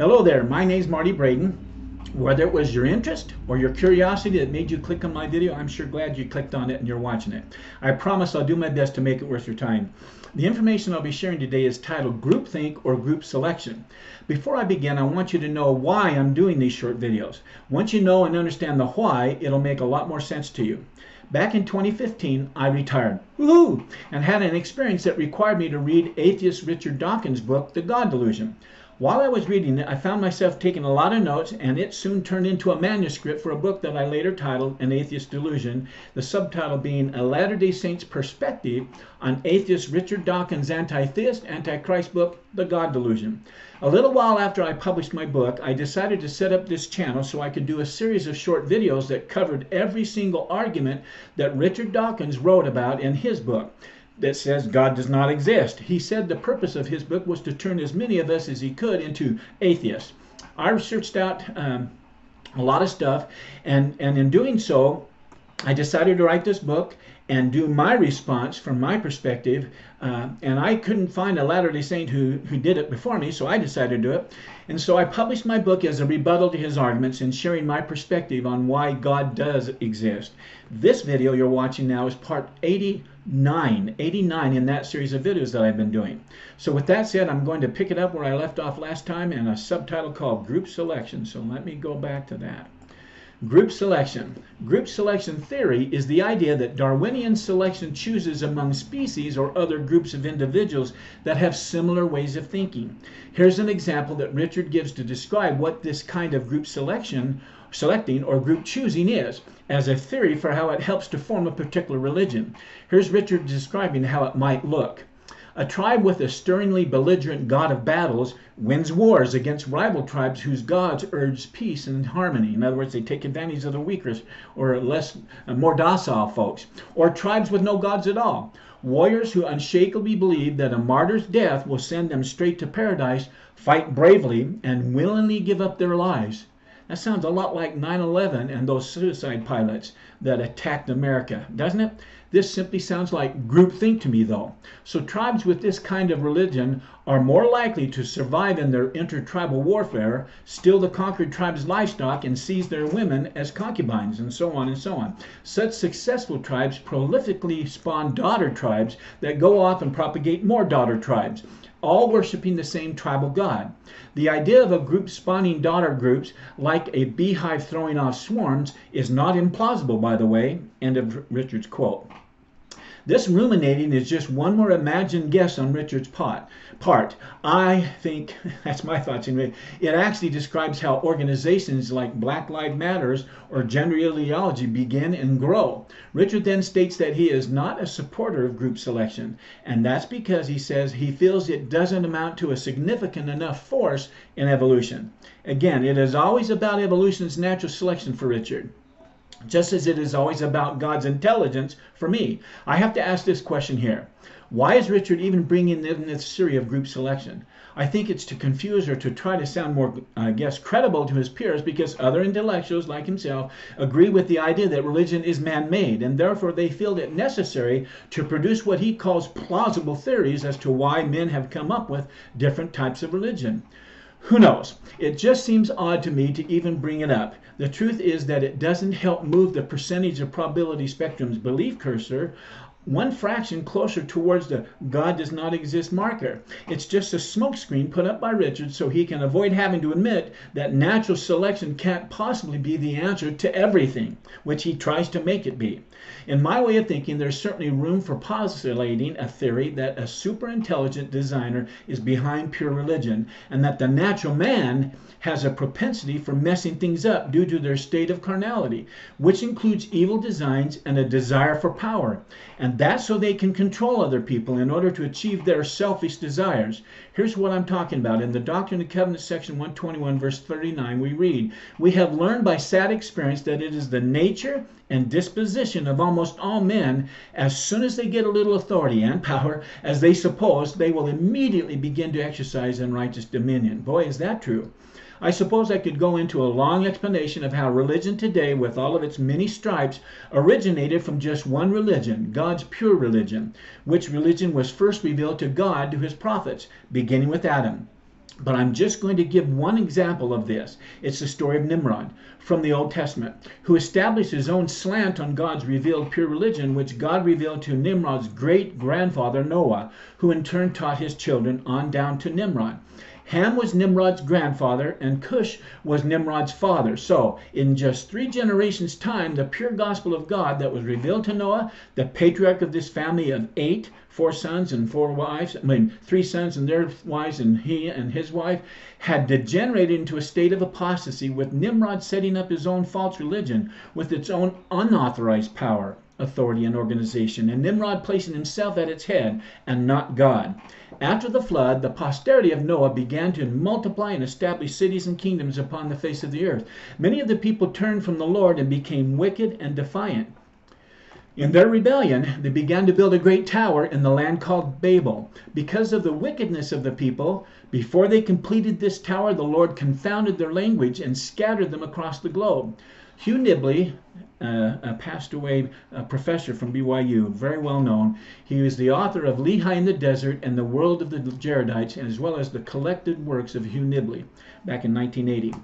Hello there, my name is Marty Braden. Whether it was your interest or your curiosity that made you click on my video, I'm sure glad you clicked on it and you're watching it. I promise I'll do my best to make it worth your time. The information I'll be sharing today is titled Groupthink or Group Selection. Before I begin, I want you to know why I'm doing these short videos. Once you know and understand the why, it'll make a lot more sense to you. Back in 2015, I retired, and had an experience that required me to read atheist Richard Dawkins' book, The God Delusion. While I was reading it, I found myself taking a lot of notes, and it soon turned into a manuscript for a book that I later titled An Atheist Delusion, the subtitle being A Latter day Saint's Perspective on Atheist Richard Dawkins' anti theist, anti-Christ book, The God Delusion. A little while after I published my book, I decided to set up this channel so I could do a series of short videos that covered every single argument that Richard Dawkins wrote about in his book that says God does not exist. He said the purpose of his book was to turn as many of us as he could into atheists. I researched out um, a lot of stuff, and, and in doing so, I decided to write this book and do my response from my perspective. Uh, and I couldn't find a Latter day Saint who, who did it before me, so I decided to do it. And so I published my book as a rebuttal to his arguments and sharing my perspective on why God does exist. This video you're watching now is part 89, 89 in that series of videos that I've been doing. So with that said, I'm going to pick it up where I left off last time in a subtitle called Group Selection. So let me go back to that. Group selection. Group selection theory is the idea that Darwinian selection chooses among species or other groups of individuals that have similar ways of thinking. Here's an example that Richard gives to describe what this kind of group selection, selecting or group choosing is, as a theory for how it helps to form a particular religion. Here's Richard describing how it might look. A tribe with a sternly belligerent god of battles wins wars against rival tribes whose gods urge peace and harmony. In other words, they take advantage of the weaker or less, uh, more docile folks. Or tribes with no gods at all. Warriors who unshakably believe that a martyr's death will send them straight to paradise fight bravely and willingly give up their lives. That sounds a lot like 9 11 and those suicide pilots that attacked America, doesn't it? This simply sounds like groupthink to me, though. So tribes with this kind of religion are more likely to survive in their intertribal warfare, steal the conquered tribe's livestock, and seize their women as concubines, and so on and so on. Such successful tribes prolifically spawn daughter tribes that go off and propagate more daughter tribes all worshiping the same tribal god. The idea of a group spawning daughter groups like a beehive throwing off swarms is not implausible, by the way. End of Richard's quote. This ruminating is just one more imagined guess on Richard's part. Part. I think that's my thoughts anyway. It actually describes how organizations like Black Lives Matters or gender ideology begin and grow. Richard then states that he is not a supporter of group selection, and that's because he says he feels it doesn't amount to a significant enough force in evolution. Again, it is always about evolution's natural selection for Richard just as it is always about God's intelligence for me. I have to ask this question here. Why is Richard even bringing in this theory of group selection? I think it's to confuse or to try to sound more, I guess, credible to his peers because other intellectuals like himself agree with the idea that religion is man made and therefore they feel it necessary to produce what he calls plausible theories as to why men have come up with different types of religion. Who knows? It just seems odd to me to even bring it up. The truth is that it doesn't help move the percentage of probability spectrum's belief cursor one fraction closer towards the God does not exist marker. It's just a smokescreen put up by Richard so he can avoid having to admit that natural selection can't possibly be the answer to everything, which he tries to make it be. In my way of thinking, there's certainly room for postulating a theory that a super intelligent designer is behind pure religion and that the natural man has a propensity for messing things up due to their state of carnality, which includes evil designs and a desire for power. And that's so they can control other people in order to achieve their selfish desires. Here's what I'm talking about. In the Doctrine and Covenants, section 121, verse 39, we read, We have learned by sad experience that it is the nature and disposition of almost all men, as soon as they get a little authority and power, as they suppose, they will immediately begin to exercise unrighteous dominion. Boy, is that true. I suppose I could go into a long explanation of how religion today, with all of its many stripes, originated from just one religion, God's pure religion, which religion was first revealed to God to his prophets, beginning with Adam. But I'm just going to give one example of this. It's the story of Nimrod from the Old Testament, who established his own slant on God's revealed pure religion, which God revealed to Nimrod's great grandfather Noah, who in turn taught his children on down to Nimrod. Ham was Nimrod's grandfather, and Cush was Nimrod's father. So, in just three generations' time, the pure gospel of God that was revealed to Noah, the patriarch of this family of eight, four sons and four wives, I mean, three sons and their wives, and he and his wife, had degenerated into a state of apostasy, with Nimrod setting up his own false religion with its own unauthorized power, authority, and organization, and Nimrod placing himself at its head and not God. After the flood, the posterity of Noah began to multiply and establish cities and kingdoms upon the face of the earth. Many of the people turned from the Lord and became wicked and defiant. In their rebellion, they began to build a great tower in the land called Babel. Because of the wickedness of the people, before they completed this tower, the Lord confounded their language and scattered them across the globe. Hugh Nibley, uh, a passed away uh, professor from BYU, very well known. He was the author of Lehi in the Desert and The World of the Jaredites, as well as the collected works of Hugh Nibley back in 1980.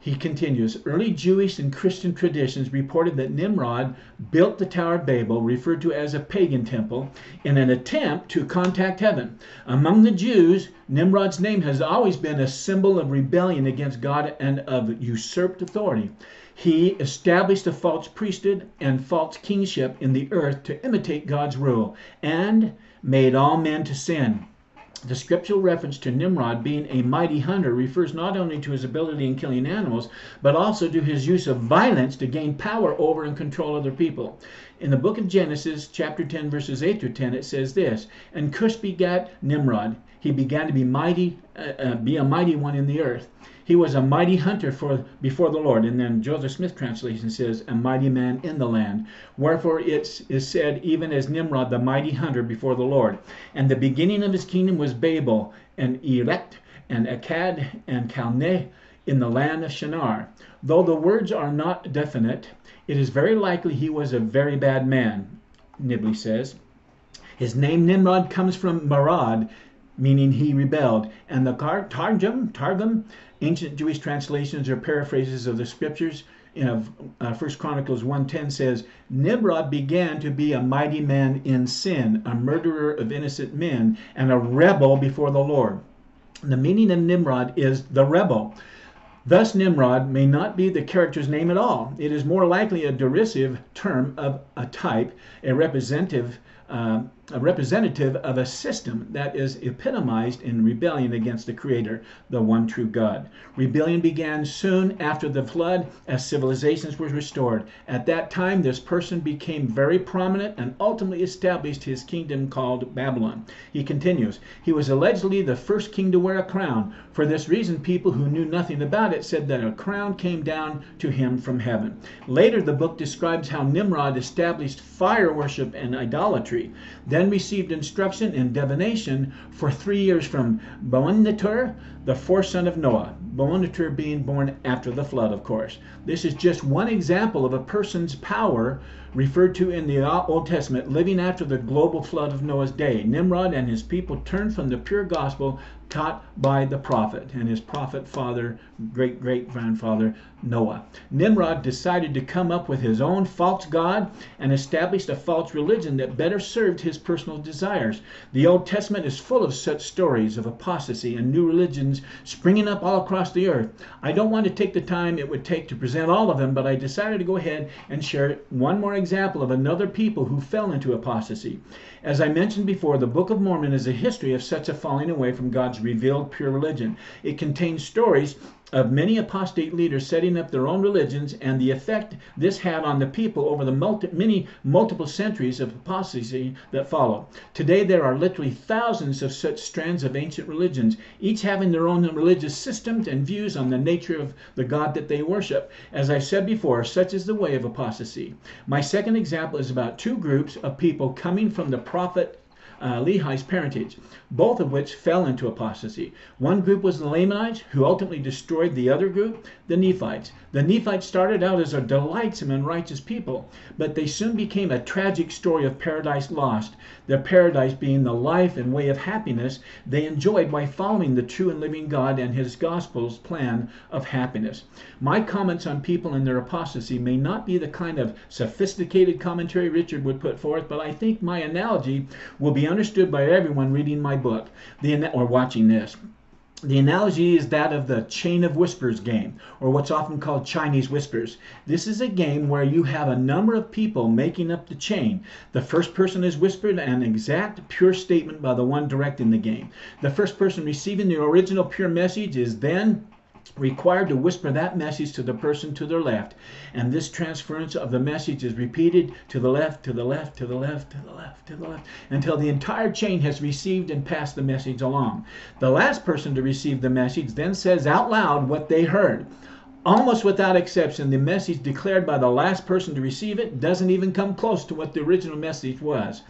He continues, early Jewish and Christian traditions reported that Nimrod built the Tower of Babel, referred to as a pagan temple, in an attempt to contact heaven. Among the Jews, Nimrod's name has always been a symbol of rebellion against God and of usurped authority. He established a false priesthood and false kingship in the earth to imitate God's rule, and made all men to sin. The scriptural reference to Nimrod being a mighty hunter refers not only to his ability in killing animals, but also to his use of violence to gain power over and control other people. In the book of Genesis, chapter 10, verses 8 through 10, it says this And Cush begat Nimrod. He began to be mighty, uh, uh, be a mighty one in the earth. He was a mighty hunter for before the Lord. And then Joseph Smith translation says, a mighty man in the land. Wherefore it is said, even as Nimrod, the mighty hunter before the Lord. And the beginning of his kingdom was Babel, and Erech, and Akkad, and Calneh in the land of Shinar. Though the words are not definite, it is very likely he was a very bad man, Nibley says. His name Nimrod comes from Marad, meaning he rebelled. And the Targum, Targum Ancient Jewish translations or paraphrases of the scriptures in uh, First Chronicles 1:10 says, Nimrod began to be a mighty man in sin, a murderer of innocent men, and a rebel before the Lord. The meaning of Nimrod is the rebel. Thus, Nimrod may not be the character's name at all. It is more likely a derisive term of a type, a representative uh, a representative of a system that is epitomized in rebellion against the Creator, the one true God. Rebellion began soon after the flood as civilizations were restored. At that time, this person became very prominent and ultimately established his kingdom called Babylon. He continues, he was allegedly the first king to wear a crown. For this reason, people who knew nothing about it said that a crown came down to him from heaven. Later, the book describes how Nimrod established fire worship and idolatry then received instruction in divination for three years from Boanerges, the fourth son of Noah. Boanerges being born after the flood, of course. This is just one example of a person's power referred to in the Old Testament living after the global flood of Noah's day. Nimrod and his people turned from the pure gospel taught by the prophet and his prophet father, great great grandfather Noah. Nimrod decided to come up with his own false god and established a false religion that better served his personal desires. The Old Testament is full of such stories of apostasy and new religions springing up all across the earth. I don't want to take the time it would take to present all of them, but I decided to go ahead and share one more example of another people who fell into apostasy. As I mentioned before, the Book of Mormon is a history of such a falling away from God's revealed pure religion. It contains stories of many apostate leaders setting up their own religions and the effect this had on the people over the multi, many multiple centuries of apostasy that followed. Today there are literally thousands of such strands of ancient religions, each having their own religious systems and views on the nature of the God that they worship. As I said before, such is the way of apostasy. My second example is about two groups of people coming from the prophet uh, Lehi's parentage, both of which fell into apostasy. One group was the Lamanites, who ultimately destroyed the other group, the Nephites. The Nephites started out as a delightsome and righteous people, but they soon became a tragic story of paradise lost, their paradise being the life and way of happiness they enjoyed by following the true and living God and his gospel's plan of happiness. My comments on people and their apostasy may not be the kind of sophisticated commentary Richard would put forth, but I think my analogy will be understood by everyone reading my book the, or watching this. The analogy is that of the chain of whispers game, or what's often called Chinese whispers. This is a game where you have a number of people making up the chain. The first person is whispered an exact, pure statement by the one directing the game. The first person receiving the original pure message is then required to whisper that message to the person to their left. And this transference of the message is repeated to the left, to the left, to the left, to the left, to the left, until the entire chain has received and passed the message along. The last person to receive the message then says out loud what they heard. Almost without exception, the message declared by the last person to receive it doesn't even come close to what the original message was.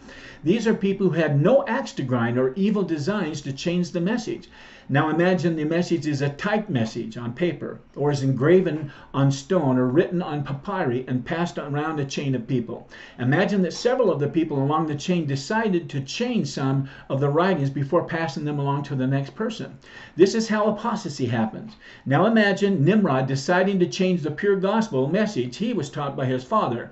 These are people who had no axe to grind or evil designs to change the message. Now imagine the message is a typed message on paper, or is engraven on stone, or written on papyri and passed around a chain of people. Imagine that several of the people along the chain decided to change some of the writings before passing them along to the next person. This is how apostasy happens. Now imagine Nimrod deciding to change the pure gospel message he was taught by his father.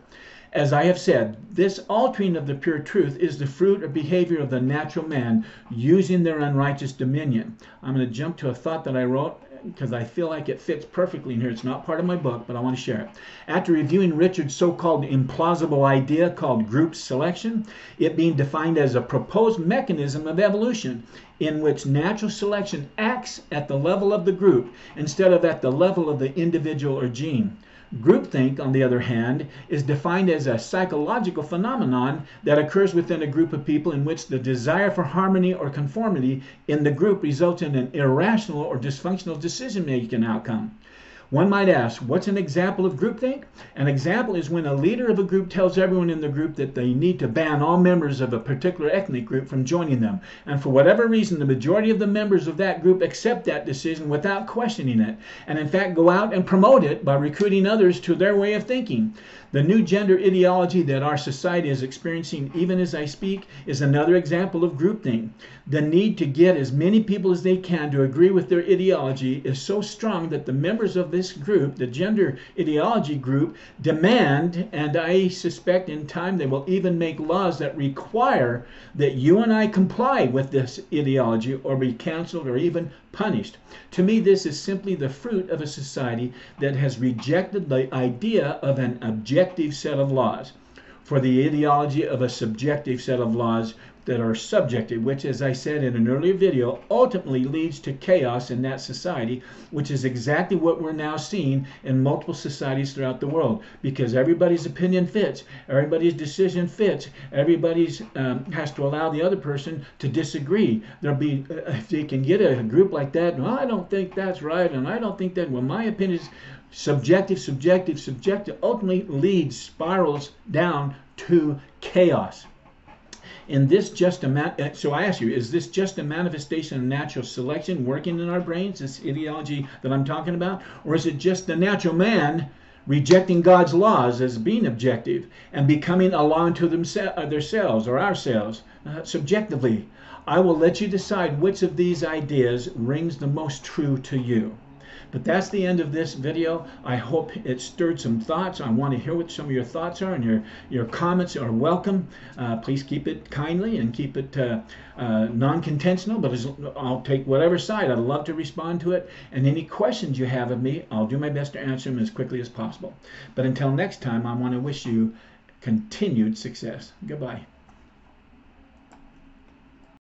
As I have said, this altering of the pure truth is the fruit of behavior of the natural man using their unrighteous dominion. I'm going to jump to a thought that I wrote because I feel like it fits perfectly in here. It's not part of my book, but I want to share it. After reviewing Richard's so called implausible idea called group selection, it being defined as a proposed mechanism of evolution in which natural selection acts at the level of the group instead of at the level of the individual or gene. Groupthink, on the other hand, is defined as a psychological phenomenon that occurs within a group of people in which the desire for harmony or conformity in the group results in an irrational or dysfunctional decision making outcome. One might ask, what's an example of groupthink? An example is when a leader of a group tells everyone in the group that they need to ban all members of a particular ethnic group from joining them. And for whatever reason, the majority of the members of that group accept that decision without questioning it, and in fact go out and promote it by recruiting others to their way of thinking. The new gender ideology that our society is experiencing, even as I speak, is another example of groupthink. The need to get as many people as they can to agree with their ideology is so strong that the members of this group, the gender ideology group, demand, and I suspect in time they will even make laws that require that you and I comply with this ideology or be canceled or even punished. To me, this is simply the fruit of a society that has rejected the idea of an objective set of laws for the ideology of a subjective set of laws that are subjective, which, as I said in an earlier video, ultimately leads to chaos in that society, which is exactly what we're now seeing in multiple societies throughout the world. Because everybody's opinion fits, everybody's decision fits, everybody's um, has to allow the other person to disagree. There'll be uh, if they can get a group like that. Well, I don't think that's right, and I don't think that. Well, my opinion is subjective, subjective, subjective. Ultimately leads spirals down to chaos And this just a ma- uh, so I ask you, is this just a manifestation of natural selection working in our brains, this ideology that I'm talking about, or is it just the natural man rejecting God's laws as being objective and becoming a law unto themse- uh, themselves or ourselves uh, subjectively? I will let you decide which of these ideas rings the most true to you. But that's the end of this video. I hope it stirred some thoughts. I want to hear what some of your thoughts are and your, your comments are welcome. Uh, please keep it kindly and keep it uh, uh, non-contentional, but I'll take whatever side. I'd love to respond to it. And any questions you have of me, I'll do my best to answer them as quickly as possible. But until next time, I want to wish you continued success. Goodbye.